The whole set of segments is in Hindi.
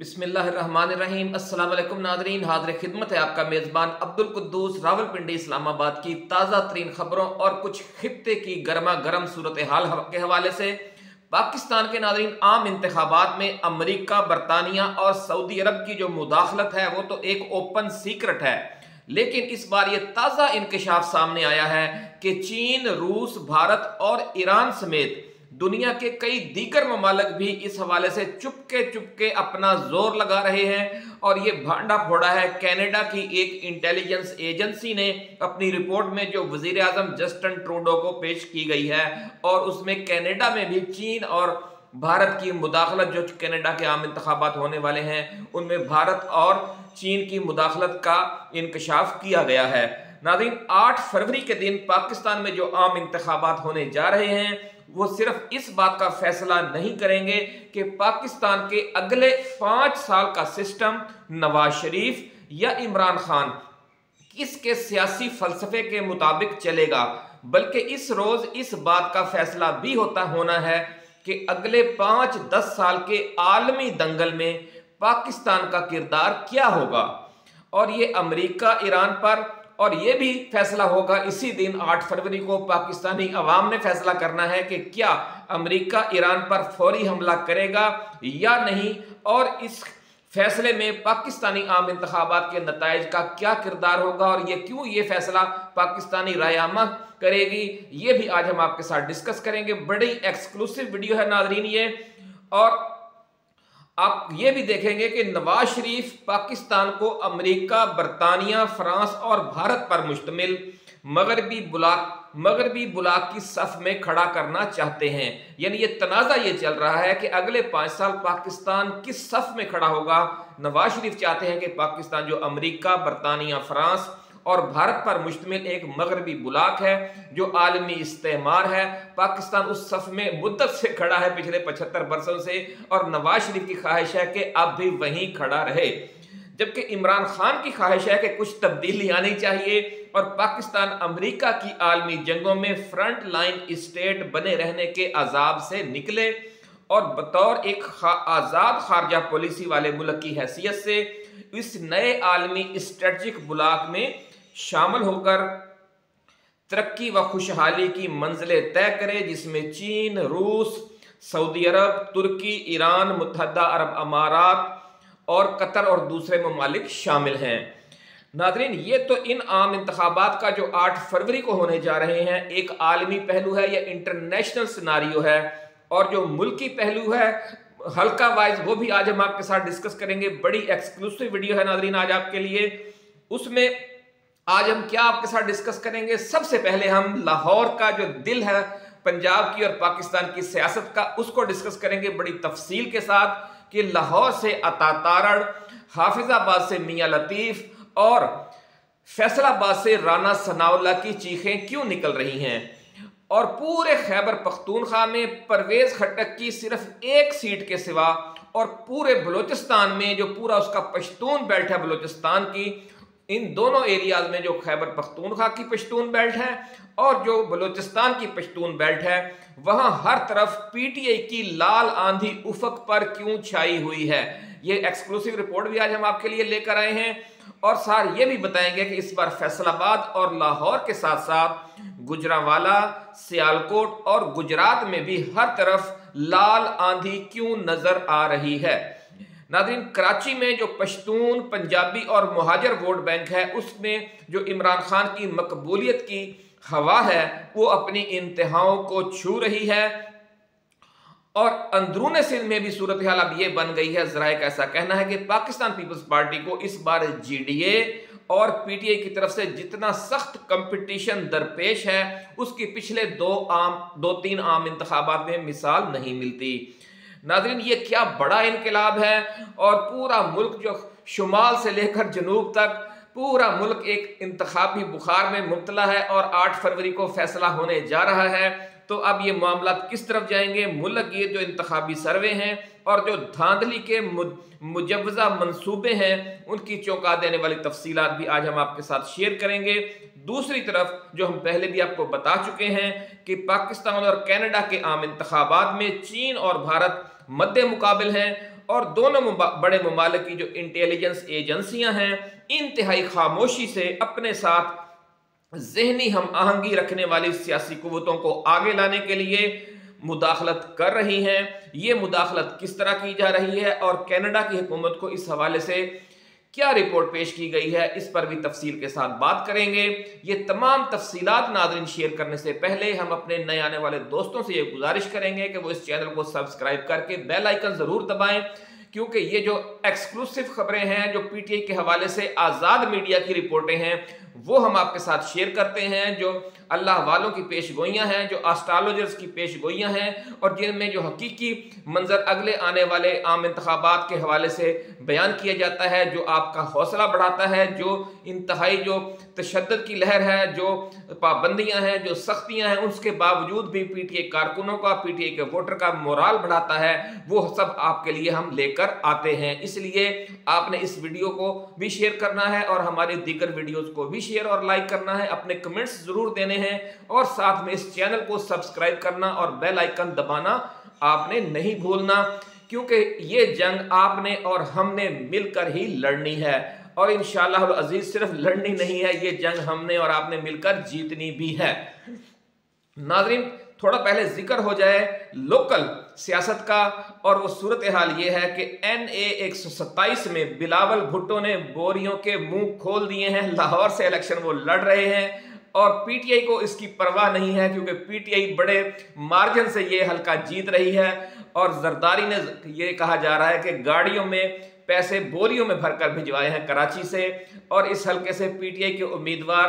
अस्सलाम वालेकुम नादरीन हाजिर खिदमत है आपका मेज़बान अब्दुल कुद्दूस रावलपिंडी इस्लामाबाद की ताज़ा तरीन खबरों और कुछ खत्े की गर्मा गर्म सूरत हाल के हवाले से। पाकिस्तान के नादरीन आम इंतबात में अमरीका, बरतानिया और सऊदी अरब की जो मुदाखलत है, वो तो एक ओपन सीक्रेट है। लेकिन इस बार ये ताज़ा इंकशाफ सामने आया है कि चीन, रूस, भारत और ईरान समेत दुनिया के कई दीगर ममालक भी इस हवाले से चुपके चुपके अपना ज़ोर लगा रहे हैं और ये भांडा फोड़ा है कनाडा की एक इंटेलिजेंस एजेंसी ने। अपनी रिपोर्ट में जो वज़ीर आज़म जस्टन ट्रूडो को पेश की गई है और उसमें कनाडा में भी चीन और भारत की मुदाखलत, जो कनाडा के आम इंतबात होने वाले हैं, उनमें भारत और चीन की मुदाखलत का इंकशाफ किया गया है। नादिन आठ फरवरी के दिन पाकिस्तान में जो आम इंतबात होने जा रहे हैं वो सिर्फ़ इस बात का फैसला नहीं करेंगे कि पाकिस्तान के अगले पाँच साल का सिस्टम नवाज़ शरीफ या इमरान खान किसके सियासी फलसफे के मुताबिक चलेगा, बल्कि इस रोज इस बात का फैसला भी होता होना है कि अगले पाँच दस साल के आलमी दंगल में पाकिस्तान का किरदार क्या होगा। और ये अमेरिका, ईरान पर और ये भी फैसला होगा इसी दिन 8 फरवरी को पाकिस्तानी अवाम ने फैसला करना है कि क्या अमेरिका ईरान पर फौरी हमला करेगा या नहीं, और इस फैसले में पाकिस्तानी आम इंतबात के नतज का क्या किरदार होगा और ये क्यों ये फैसला पाकिस्तानी रायामा करेगी, ये भी आज हम आपके साथ डिस्कस करेंगे। बड़ी एक्सक्लूसिव वीडियो है नाजरीन ये, और आप ये भी देखेंगे कि नवाज़ शरीफ पाकिस्तान को अमेरिका, बरतानिया, फ्रांस और भारत पर मुश्तमिल मगरबी बुलाक मगरबी बुलाक की सफ में खड़ा करना चाहते हैं। यानी ये तनाज़ा ये चल रहा है कि अगले पाँच साल पाकिस्तान किस सफ में खड़ा होगा? नवाज़ शरीफ चाहते हैं कि पाकिस्तान जो अमेरिका, बरतानिया, फ्रांस और भारत पर मुश्तमिल एक मगरबी बुलाक है जो आलमी इस्तेमार है। पाकिस्तान उस सफ में मुद्दत से खड़ा है पिछले पचहत्तर बरसों से और नवाज़ शरीफ की ख्वाहिश है कि अब भी वहीं खड़ा रहे। जबकि इमरान खान की ख्वाहिश है कि कुछ तब्दीली आनी चाहिए और पाकिस्तान अमेरिका की आलमी जंगों में फ्रंट लाइन स्टेट बने रहने के अजाब से निकले और बतौर एक खा, आज़ाद खारजा पॉलिसी वाले मुल्क की हैसियत से इस नए आलमी स्ट्रेटजिक ब्लॉक में शामिल होकर तरक्की व खुशहाली की मंजिलें तय करे, जिसमें चीन, रूस, सऊदी अरब, तुर्की, ईरान मुतहदा अरब अमारात और कतर और दूसरे ममालिक शामिल हैं। नाजरीन, ये तो इन आम इंतबात का जो 8 फरवरी को होने जा रहे हैं, एक आलमी पहलू है या इंटरनेशनल सिनारियो है, और जो मुल्की पहलू है, हल्का वाइज वो भी आज हम आपके साथ डिस्कस करेंगे। बड़ी एक्सक्लूसिव वीडियो है नाजरीन आज आपके लिए। उसमें आज हम क्या आपके साथ डिस्कस करेंगे? सबसे पहले हम लाहौर का जो दिल है, पंजाब की और पाकिस्तान की सियासत का, उसको डिस्कस करेंगे बड़ी तफसील के साथ कि लाहौर से अता तारड़ हाफिजाबाद से मियाँ लतीफ़ और फैसलाबाद से राना सनाउल्ला की चीखें क्यों निकल रही हैं? और पूरे खैबर पख्तूनख्वा में परवेज खट्टक की सिर्फ़ एक सीट के सिवा और पूरे बलूचिस्तान में जो पूरा उसका पश्तून बेल्ट है बलूचिस्तान की इन दोनों एरियाज़ में जो खैबर पख्तूनखा की पश्तून बेल्ट है और जो बलूचिस्तान की पश्तून बेल्ट है, वहाँ हर तरफ़ पीटीआई की लाल आंधी उफक पर क्यों छाई हुई है? ये एक्सक्लूसिव रिपोर्ट भी आज हम आपके लिए लेकर आए हैं। और सार ये भी बताएँगे कि इस बार फैसलाबाद और लाहौर के साथ साथ गुजरावाला, सियालकोट और गुजरात में भी हर तरफ़ लाल आंधी क्यों नज़र आ रही है? नादरीन कराची में जो पश्तून, पंजाबी और महाजर वोट बैंक है, उसमें जो इमरान खान की मकबूलियत की हवा है, वो अपनी इंतहाओं को छू रही है। और अंदरून सिंध में भी सूरत हाल अब ये बन गई है, जरा का ऐसा कहना है कि पाकिस्तान पीपल्स पार्टी को इस बार जीडीए और पीटीआई की तरफ़ से जितना सख्त कंपटीशन दरपेश है, उसकी पिछले दो आम, दो तीन आम इंतबात में मिसाल नहीं मिलती। नाजरीन, ये क्या बड़ा इनकलाब है और पूरा मुल्क जो शुमाल से लेकर जनूब तक, पूरा मुल्क एक इंतबी बुखार में मुबतला है और आठ फरवरी को फैसला होने जा रहा है। तो अब ये मामला किस तरफ़ जाएँगे? मुल्क ये जो इंतबी सर्वे हैं और जो धांधली के मुजवजा मनसूबे हैं, उनकी चौंका देने वाली तफसीलात भी आज हम आपके साथ शेयर करेंगे। दूसरी तरफ़, जो हम पहले भी आपको बता चुके हैं कि पाकिस्तान और कनाडा के आम इंतबात में चीन और भारत मद्दे मुकाबल हैं और दोनों बड़े ममालक की जो इंटेलिजेंस एजेंसियाँ हैं, इंतहाई खामोशी से अपने साथ जहनी हम आहंगी रखने वाली सियासी कुतों को आगे लाने के लिए मुदाखलत कर रही हैं। ये मुदाखलत किस तरह की जा रही है और कैनेडा की हुकूमत को इस हवाले से क्या रिपोर्ट पेश की गई है, इस पर भी तफसील के साथ बात करेंगे। ये तमाम तफसीलात नादरीन शेयर करने से पहले हम अपने नए आने वाले दोस्तों से ये गुजारिश करेंगे कि वो इस चैनल को सब्सक्राइब करके बेल आइकन ज़रूर दबाएँ, क्योंकि ये जो एक्सक्लूसिव खबरें हैं, जो पीटीआई के हवाले से आज़ाद मीडिया की रिपोर्टें हैं, वो हम आपके साथ शेयर करते हैं, जो अल्लाह वालों की पेश गोइयाँ हैं, जो आस्ट्रोलॉजर्स की पेश गोइयाँ हैं, और जिनमें जो हकीकी मंजर अगले आने वाले आम इंतबात के हवाले से बयान किया जाता है, जो आपका हौसला बढ़ाता है, जो इंतहाई जो तशद की लहर है, जो पाबंदियाँ हैं, जो सख्तियाँ हैं, उसके बावजूद भी पी टी ए कारकुनों का पी टी ए के वोटर का मोराल बढ़ाता है, वो सब आपके लिए हम लेकर आते हैं। इसलिए आपने इस वीडियो को भी शेयर करना है, और हमारे दीगर वीडियोज़ को भी शेयर और लाइक करना है। अपने कमेंट्स ज़रूर देने हैं और साथ में इस चैनल को सब्सक्राइब करना और बेल आइकन दबाना आपने नहीं भूलना, क्योंकि ये जंग आपने और हमने मिलकर ही लड़नी है। और इन अज़ीज़, सिर्फ़ लड़नी नहीं है, ये जंग हमने और आपने मिलकर जीतनी भी है। नाजरीन, थोड़ा पहले ज़िक्र हो जाए लोकल सियासत का, और वो सूरत हाल ये है कि एन ए एक सौ सत्ताईस में बिलावल भुट्टो ने बोरियों के मुँह खोल दिए हैं। लाहौर से इलेक्शन वो लड़ रहे हैं। और पीटीआई को इसकी परवाह नहीं है, क्योंकि पीटीआई बड़े मार्जिन से ये हल्का जीत रही है। और जरदारी ने ये कहा जा रहा है कि गाड़ियों में पैसे बोरियों में भरकर भिजवाए हैं कराची से। और इस हल्के से पीटीआई के उम्मीदवार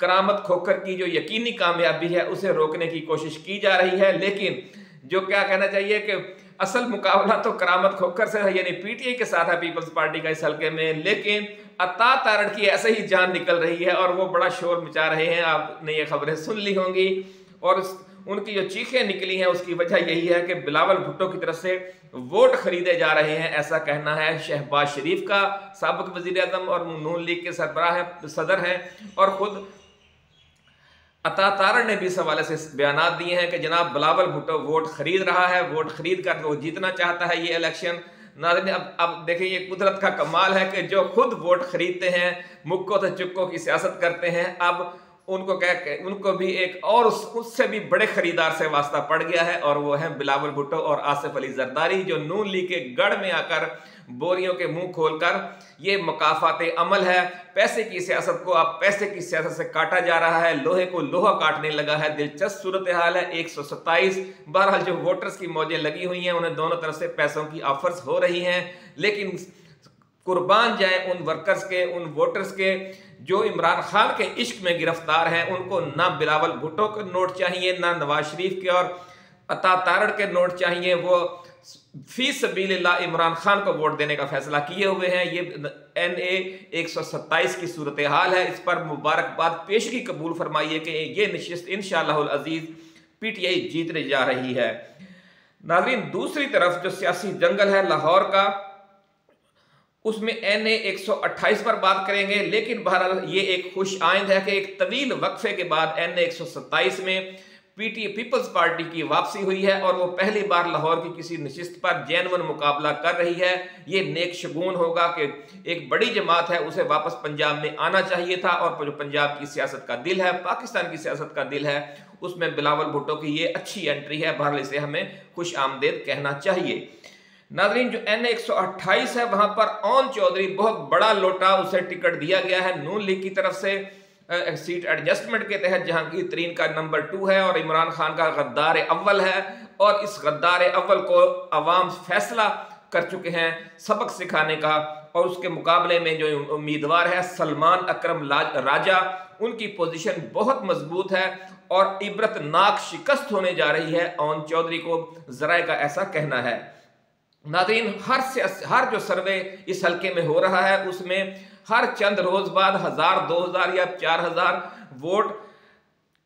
करामत खोकर की जो यकीनी कामयाबी है, उसे रोकने की कोशिश की जा रही है। लेकिन जो क्या कहना चाहिए कि असल मुकाबला तो करामत खोकर से है, यानी पीटीआई के साथ है पीपल्स पार्टी का इस हल्के में। लेकिन अता तारण की ऐसे ही जान निकल रही है और वो बड़ा शोर मचा रहे हैं। आपने ये खबरें सुन ली होंगी। और उनकी जो चीखें निकली हैं, उसकी वजह यही है कि बिलावल भुट्टो की तरफ़ से वोट खरीदे जा रहे हैं, ऐसा कहना है शहबाज शरीफ का सबक वज़ीर अजम और नून लीग के सरबराह है सदर हैं। और खुद अता तारण ने भी इस हवाले से बयान दिए हैं कि जनाब बिलावल भुट्टो वोट खरीद रहा है, वोट खरीद कर वो जीतना चाहता है ये इलेक्शन। नाजन अब अब देखें ये कुदरत का कमाल है कि जो खुद वोट खरीदते हैं मुक्को से चुक्को की सियासत करते हैं अब उनको कह के उनको भी एक और उस, उससे भी बड़े खरीदार से वास्ता पड़ गया है और वो है बिलावल भुट्टो और आसिफ अली जरदारी जो नून लीग के गढ़ में आकर बोरियों के मुँह खोलकर, ये मकाफात अमल है। पैसे की सियासत को अब पैसे की सियासत से काटा जा रहा है। लोहे को लोहा काटने लगा है। दिलचस्प सूरत हाल है। एक सौ सत्ताईस। बहरहाल जो वोटर्स की मौजें लगी हुई हैं, उन्हें दोनों तरफ़ से पैसों की ऑफर्स हो रही हैं। लेकिन कुर्बान जाए उन वर्कर्स के, उन वोटर्स के, जो इमरान खान के इश्क में गिरफ़्तार हैं। उनको ना बिलावल भुट्टो के नोट चाहिए, ना नवाज़ शरीफ के और अता तारड़ के नोट चाहिए। वो फ़ी सबील्ला इमरान खान को वोट देने का फैसला किए हुए हैं। ये एन ए एक सौ सत्ताईस की सूरत हाल है। इस पर मुबारकबाद पेशगी कबूल फरमाइए कि ये नशस्त इन अज़ीज़ पी टी आई जीतने जा रही है। नाजरीन, दूसरी तरफ़ जो सियासी जंगल है लाहौर का, उसमें एन ए एक सौ अट्ठाईस पर बात करेंगे, लेकिन बहरहाल ये एक खुश आइंद है कि एक तवील वक्फे के बाद एन ए एक सौ सत्ताईस में पीटी पीपल्स पार्टी की वापसी हुई है और वो पहली बार लाहौर की किसी नशिस्त पर जैनवन मुकाबला कर रही है। ये नेक शगुन होगा कि एक बड़ी जमात है, उसे वापस पंजाब में आना चाहिए था और जो पंजाब की सियासत का दिल है, पाकिस्तान की सियासत का दिल है, उसमें बिलावल भुट्टो की ये अच्छी एंट्री है। बहरहाल इसे हमें खुश आमदेद कहना चाहिए। नाजरीन, जो एन एक सौ अट्ठाईस है, वहाँ पर ओन चौधरी बहुत बड़ा लोटा उसे टिकट दिया गया है नून लीग की तरफ़ से। सीट एडजस्टमेंट के तहत जहांगीर तरीन का नंबर टू है और इमरान खान का गद्दार अव्वल है और इस गद्दार अव्वल को अवाम फैसला कर चुके हैं सबक सिखाने का और उसके मुकाबले में जो उम्मीदवार है सलमान अकरम राजा, उनकी पोजीशन बहुत मज़बूत है और इबरतनाक शिकस्त होने जा रही है। ओन चौधरी को जराए का ऐसा कहना है। नादरीन, हर से, हर जो सर्वे इस हल्के में हो रहा है, उसमें हर चंद रोज बाद हज़ार, दो हज़ार या चार हज़ार वोट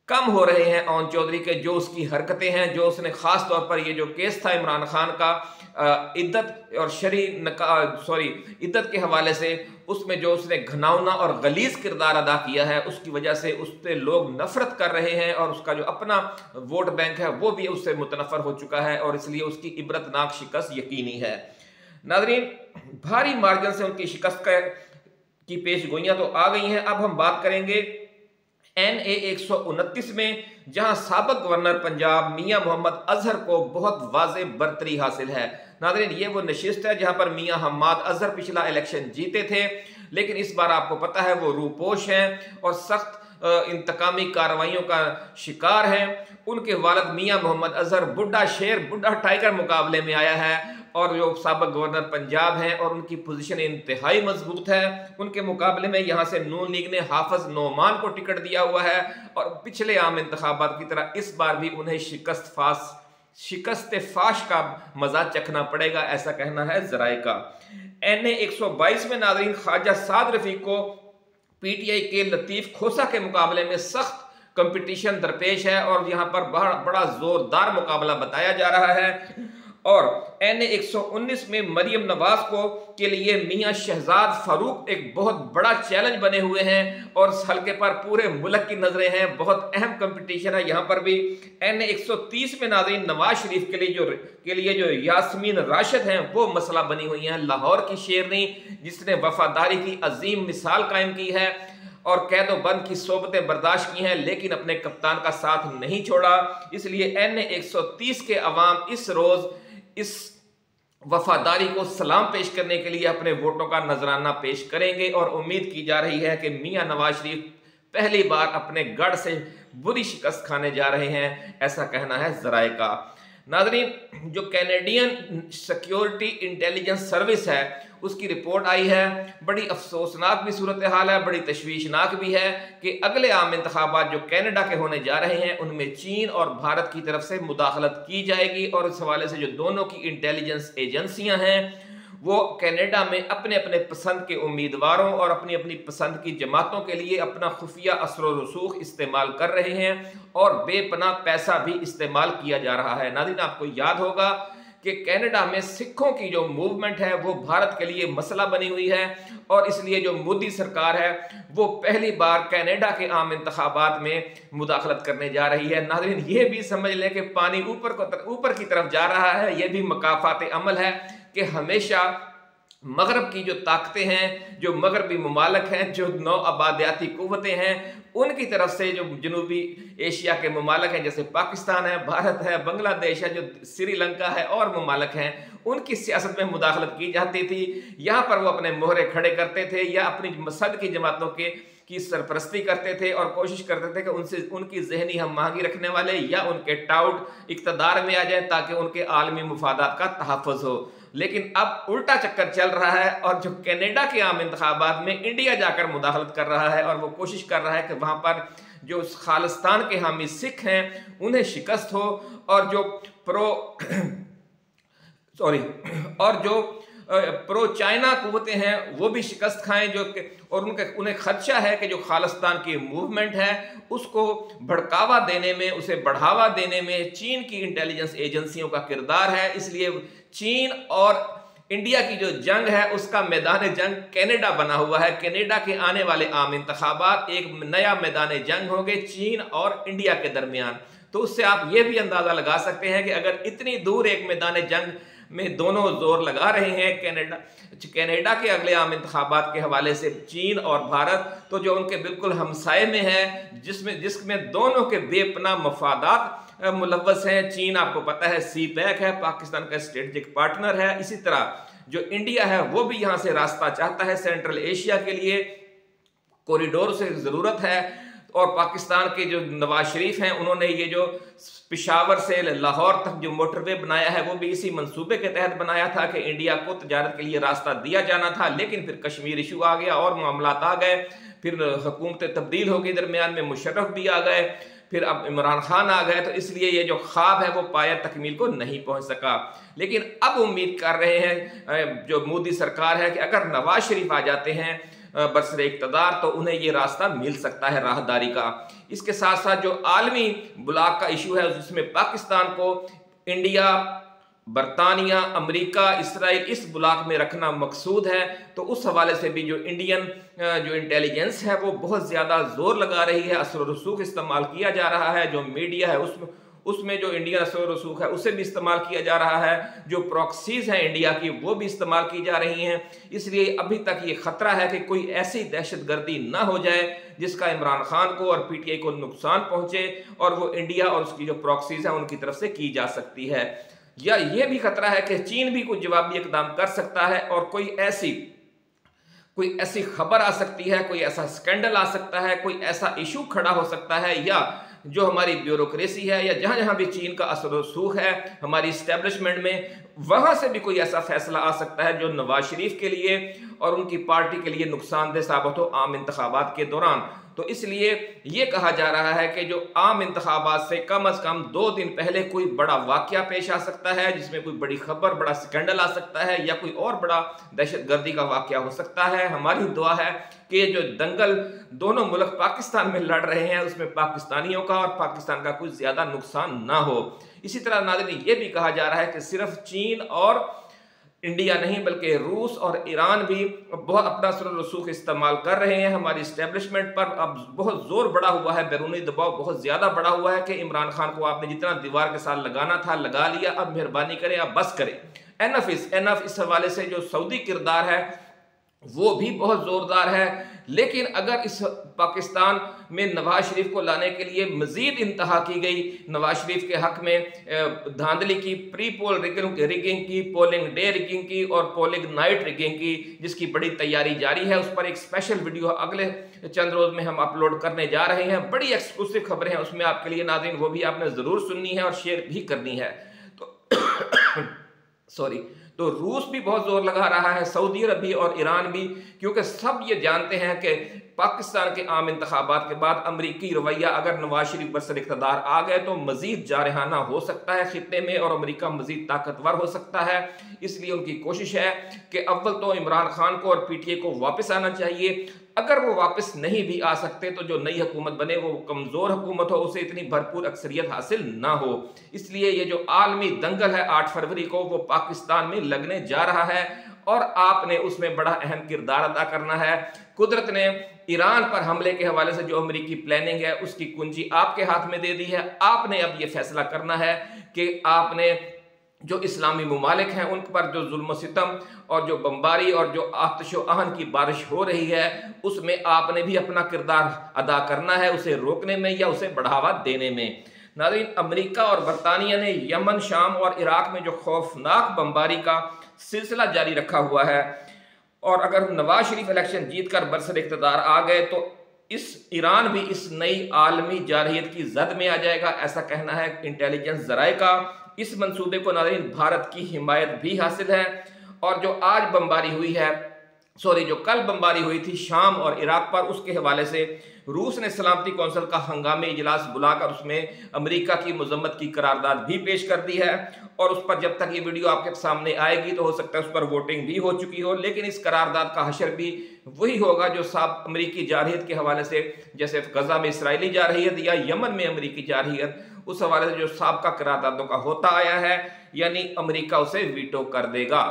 कम हो रहे हैं ओन चौधरी के, जो उसकी हरकतें हैं, जो उसने खास तौर पर ये जो केस था इमरान खान का इद्दत और शरी सॉरी, इद्दत के हवाले से उसमें जो उसने घनावना और गलीज किरदार अदा किया है, उसकी वजह से उस पर लोग नफरत कर रहे हैं और उसका जो अपना वोट बैंक है, वो भी उससे मुतनफ़र हो चुका है और इसलिए उसकी इबरतनाक शिकस्त यकीनी है। नाजरीन, भारी मार्जिन से उनकी शिकस्त की पेश गोइयाँ तो आ गई हैं। अब हम बात करेंगे एन ए एक सौ उनतीस में, जहाँ सबक गवर्नर पंजाब मियाँ मोहम्मद अजहर को बहुत वाज बरतरी हासिल है। नादरीन, ये वो नशिस्त है जहाँ पर मियाँ हमाद अजहर पिछला इलेक्शन जीते थे, लेकिन इस बार आपको पता है वो रूपोश हैं और सख्त इंतकामी कार्रवाइयों का शिकार हैं। उनके वालद मियाँ मोहम्मद अजहर बुढ़ा शेर, बुढ़ा टाइगर मुकाबले में आया है। और जो सबक गवर्नर पंजाब हैं और उनकी पोजीशन इंतहाई मज़बूत है। उनके मुकाबले में यहाँ से नून लीग ने हाफज नोमान को टिकट दिया हुआ है और पिछले आम इंतबात की तरह इस बार भी उन्हें शिकस्त फास, शिकस्त फाश का मज़ा चखना पड़ेगा, ऐसा कहना है जराए का एन ए एक सौ बाईस में नाजरीन ख्वाजा साद रफीक को पी टी आई के लतीफ खोसा के मुकाबले में सख्त कंपटीशन दरपेश है और यहाँ पर बड़ा जोरदार मुकाबला बताया जा रहा है। और एन ए एक सौ उन्नीस में मरियम नवाज़ को के लिए मियाँ शहजाद फारूक एक बहुत बड़ा चैलेंज बने हुए हैं और इस हल्के पर पूरे मुल्क की नज़रें हैं। बहुत अहम कंपटीशन है यहाँ पर भी। एन ए एक सौ तीस में नाजरीन नवाज़ शरीफ के लिए जो के लिए जो यासमीन राशिद हैं, वो मसला बनी हुई हैं। लाहौर की शेरनी जिसने वफादारी की अजीम मिसाल कायम की है और कैद बंद की सोबतें बर्दाश्त की हैं, लेकिन अपने कप्तान का साथ नहीं छोड़ा। इसलिए एन ए एक सौ तीस के अवाम इस रोज़ इस वफादारी को सलाम पेश करने के लिए अपने वोटों का नजराना पेश करेंगे और उम्मीद की जा रही है कि मियाँ नवाज़ शरीफ पहली बार अपने गढ़ से बुरी शिकस्त खाने जा रहे हैं। ऐसा कहना है जराए का। नाजरीन, जो कैनेडियन सिक्योरिटी इंटेलिजेंस सर्विस है, उसकी रिपोर्ट आई है। बड़ी अफसोसनाक भी सूरत हाल है, बड़ी तशवीशनाक भी है कि अगले आम इंतबात जो कैनेडा के होने जा रहे हैं, उनमें चीन और भारत की तरफ़ से मुदाखलत की जाएगी और इस हवाले से जो दोनों की इंटेलिजेंस एजेंसियाँ हैं वो कनाडा में अपने अपने पसंद के उम्मीदवारों और अपनी अपनी पसंद की जमातों के लिए अपना खुफिया असर रसूख इस्तेमाल कर रहे हैं और बेपना पैसा भी इस्तेमाल किया जा रहा है। नादिन आपको याद होगा कि कनाडा में सिखों की जो मूवमेंट है, वो भारत के लिए मसला बनी हुई है और इसलिए जो मोदी सरकार है, वो पहली बार कनाडा के आम इंतबात में मुदाखलत करने जा रही है। नाजरीन, ये भी समझ लें कि पानी ऊपर को ऊपर की तरफ़ जा रहा है, ये भी मकाफात अमल है। कि हमेशा मगरब की जो ताकतें हैं, जो मगरबी ममालक हैं, जो नौ आबादियाती कुतें हैं, उनकी तरफ़ से जो जनूबी एशिया के ममालक हैं, जैसे पाकिस्तान है, भारत है, बांग्लादेश है, जो श्रीलंका है और ममालक हैं, उनकी सियासत में मुदाखलत की जाती थी। यहाँ पर वो अपने मोहरे खड़े करते थे या अपनी मसद की जमातों के, की सरपरस्ती करते थे और कोशिश करते थे कि उनसे, उनकी जहनी हम महँगी रखने वाले या उनके टाउट इकतदार में आ जाए ताकि उनके आलमी मुफादात का तहफ़ हो। लेकिन अब उल्टा चक्कर चल रहा है और जो कनाडा के आम इंतबात में इंडिया जाकर मुदाखलत कर रहा है और वो कोशिश कर रहा है कि वहाँ पर जो खालिस्तान के हामी सिख हैं, उन्हें शिकस्त हो और जो प्रो सॉरी और जो प्रो चाइना कुतें हैं, वो भी शिकस्त खाएँ जो और उनके, उन्हें खदशा है कि जो खालिस्तान की मूवमेंट है, उसको भड़कावा देने में, उसे बढ़ावा देने में चीन की इंटेलिजेंस एजेंसियों का किरदार है। इसलिए चीन और इंडिया की जो जंग है, उसका मैदान जंग कनाडा बना हुआ है। कनाडा के आने वाले आम इंतबात एक नया मैदान जंग होंगे चीन और इंडिया के दरमियान। तो उससे आप ये भी अंदाज़ा लगा सकते हैं कि अगर इतनी दूर एक मैदान जंग में दोनों ज़ोर लगा रहे हैं कनाडा कनाडा के अगले आम इंतबात के हवाले से चीन और भारत तो जो उनके बिल्कुल हमसाए में है, जिसमें जिसमें दोनों के बेपना मफादात मुलवस हैं। चीन, आपको पता है सी पैक है, पाकिस्तान का स्ट्रेटजिक पार्टनर है। इसी तरह जो इंडिया है, वो भी यहाँ से रास्ता चाहता है सेंट्रल एशिया के लिए। कॉरिडोर से ज़रूरत है और पाकिस्तान के जो नवाज़ शरीफ हैं, उन्होंने ये जो पिशावर से लाहौर तक जो मोटरवे बनाया है, वो भी इसी मंसूबे के तहत बनाया था कि इंडिया को तजारत के लिए रास्ता दिया जाना था, लेकिन फिर कश्मीर इशू आ गया और मामला आ गए। फिर हुकूमतें तब्दील हो गई दरमियान में मुशरफ भी आ गए। फिर अब इमरान खान आ गए तो इसलिए ये जो ख्वाब है, वो पाया तकमील को नहीं पहुँच सका। लेकिन अब उम्मीद कर रहे हैं जो मोदी सरकार है कि अगर नवाज़ शरीफ आ जाते हैं बरसर इकतदार तो उन्हें ये रास्ता मिल सकता है राहदारी का। इसके साथ साथ जो आलमी ब्लाक का इशू है, जिसमें पाकिस्तान को इंडिया, बरतानिया, अमेरिका, इसराइल इस ब्लॉक में रखना मकसूद है तो उस हवाले से भी जो इंडियन जो इंटेलिजेंस है, वो बहुत ज़्यादा ज़ोर लगा रही है, असर रसूख इस्तेमाल किया जा रहा है, जो मीडिया है, उसमें उसमें जो इंडियन असर रसूख है, उसे भी इस्तेमाल किया जा रहा है। जो प्रॉक्सीज हैं इंडिया की, वो भी इस्तेमाल की जा रही हैं। इसलिए अभी तक ये खतरा है कि कोई ऐसी दहशत गर्दी ना हो जाए, जिसका इमरान खान को और पीटीआई को नुकसान पहुँचे और वो इंडिया और उसकी जो प्रॉक्सीज हैं, उनकी तरफ़ से की जा सकती है। या ये भी खतरा है कि चीन भी कुछ जवाबी इकदाम कर सकता है और कोई ऐसी कोई ऐसी खबर आ सकती है, कोई ऐसा स्कैंडल आ सकता है, कोई ऐसा इशू खड़ा हो सकता है, या जो हमारी ब्यूरोक्रेसी है या जहाँ जहाँ भी चीन का असर सूख है, हमारी स्टैब्लिशमेंट में वहाँ से भी कोई ऐसा फैसला आ सकता है जो नवाज़ शरीफ के लिए और उनकी पार्टी के लिए नुकसानदेह साबित हो आम इंतबात के दौरान। तो इसलिए ये कहा जा रहा है कि जो आम इंतबात से कम अज़ कम दो दिन पहले कोई बड़ा वाक्य पेश आ सकता है, जिसमें कोई बड़ी खबर, बड़ा स्कैंडल आ सकता है या कोई और बड़ा दहशत गर्दी का वाक्य हो सकता है। हमारी दुआ है कि जो दंगल दोनों मुल्क पाकिस्तान में लड़ रहे हैं, उसमें पाकिस्तानियों का और पाकिस्तान का कोई ज़्यादा नुकसान ना हो। इसी तरह नाजन ये भी कहा जा रहा है कि सिर्फ़ चीन और इंडिया नहीं, बल्कि रूस और ईरान भी बहुत अपना रसूख इस्तेमाल कर रहे हैं। हमारी इस्टेब्लिशमेंट पर अब बहुत ज़ोर बढ़ा हुआ है, बैरूनी दबाव बहुत ज़्यादा बढ़ा हुआ है कि इमरान खान को आपने जितना दीवार के साथ लगाना था, लगा लिया, अब मेहरबानी करें, अब बस करें। एनफ इस एनफ इस हवाले से जो सऊदी किरदार है, वो भी बहुत ज़ोरदार है। लेकिन अगर इस पाकिस्तान में नवाज़ शरीफ को लाने के लिए मजीद इंतहा की गई। नवाज़ शरीफ के हक में धांधली की प्री पोल रिगिंग की, पोलिंग डे रिगिंग की और पोलिंग नाइट रिगिंग की, जिसकी बड़ी तैयारी जारी है। उस पर एक स्पेशल वीडियो अगले चंद रोज में हम अपलोड करने जा रहे हैं। बड़ी एक्सक्लूसिव खबरें हैं, उसमें आपके लिए नादिन वो भी आपने ज़रूर सुननी है और शेयर भी करनी है। तो सॉरी तो रूस भी बहुत ज़ोर लगा रहा है, सऊदी अरब भी और ईरान भी, क्योंकि सब ये जानते हैं कि पाकिस्तान के आम इंतबात के बाद अमरीकी रवैया अगर नवाज़ शरीफ बरसर इकतदार आ गए तो मजीद जारहाना हो सकता है खत्े में और अमरीका मजीद ताकतवर हो सकता है। इसलिए उनकी कोशिश है कि अव्वल तो इमरान खान को और पी टी ए को वापस आना चाहिए। अगर वो वापस नहीं भी आ सकते तो जो नई हुकूमत बने, वो कमज़ोर हुकूमत हो, उसे इतनी भरपूर अक्सरियत हासिल ना हो। इसलिए ये जो आलमी दंगल है आठ फरवरी को, वो पाकिस्तान में लगने जा रहा है और आपने उसमें बड़ा अहम किरदार अदा करना है। कुदरत ने ईरान पर हमले के हवाले से जो अमरीकी प्लानिंग है, उसकी कुंजी आपके हाथ में दे दी है। आपने अब ये फैसला करना है कि आपने जो इस्लामी ममालिक हैं, उन पर जो जुल्म सितम और जो बम्बारी और जो आतश आहन की बारिश हो रही है, उसमें आपने भी अपना किरदार अदा करना है उसे रोकने में या उसे बढ़ावा देने में। नाजीन अमरीका और बरतानिया ने यमन, शाम और इराक में जो खौफनाक बम्बारी का सिलसिला जारी रखा हुआ है, और अगर नवाज़ शरीफ इलेक्शन जीत कर बरसर इकतदार आ गए तो इस ईरान भी इस नई आलमी जारहीत की जद में आ जाएगा, ऐसा कहना है इंटेलिजेंस जराए का। इस मंसूबे को नाजरीन, भारत की हिमायत भी हासिल है। और जो आज बमबारी हुई है, सॉरी, जो कल बमबारी हुई थी शाम और इराक पर, उसके हवाले से रूस ने सलामती कौंसिल का हंगामी इजलास बुलाकर उसमें अमेरिका की मजम्मत की करारदाद भी पेश कर दी है। और उस पर जब तक ये वीडियो आपके सामने आएगी तो हो सकता है उस पर वोटिंग भी हो चुकी हो, लेकिन इस करारदाद का हशर भी वही होगा जो साफ़ अमरीकी जारहीत के हवाले से, जैसे गजा में इसराइली जारहीत या यमन में अमरीकी जारहीत उस हवाले से जो सबका करारदादों का होता आया है, यानी अमरीका उसे वीटो कर देगा।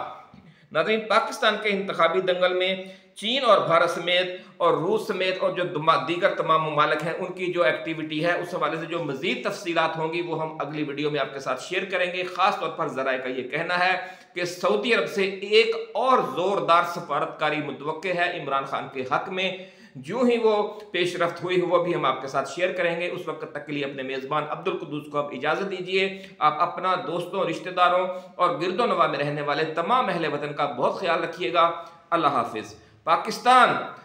नाजरीन पाकिस्तान के इंतबी दंगल में, चीन और भारत समेत और रूस समेत और जो दीगर तमाम ममालक हैं, उनकी जो एक्टिविटी है, उस हवाले से जो मजीद तफसीत होंगी, वो हम अगली वीडियो में आपके साथ शेयर करेंगे। ख़ास तौर पर ज़रा का ये कहना है कि सऊदी अरब से एक और ज़ोरदार सफारतकारी मुतव है इमरान खान के हक में। जो ही वो पेशरफ हुई हो, वो भी हम आपके साथ शेयर करेंगे। उस वक्त तक के लिए अपने मेज़बान अब्दुल कुदूस को आप इजाज़त दीजिए। आप अपना दोस्तों, रिश्तेदारों और गिरदो नवा में रहने वाले तमाम अहल वतन का बहुत ख्याल रखिएगा। अल्लाह हाफिज़। पाकिस्तान,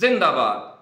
जिंदाबाद।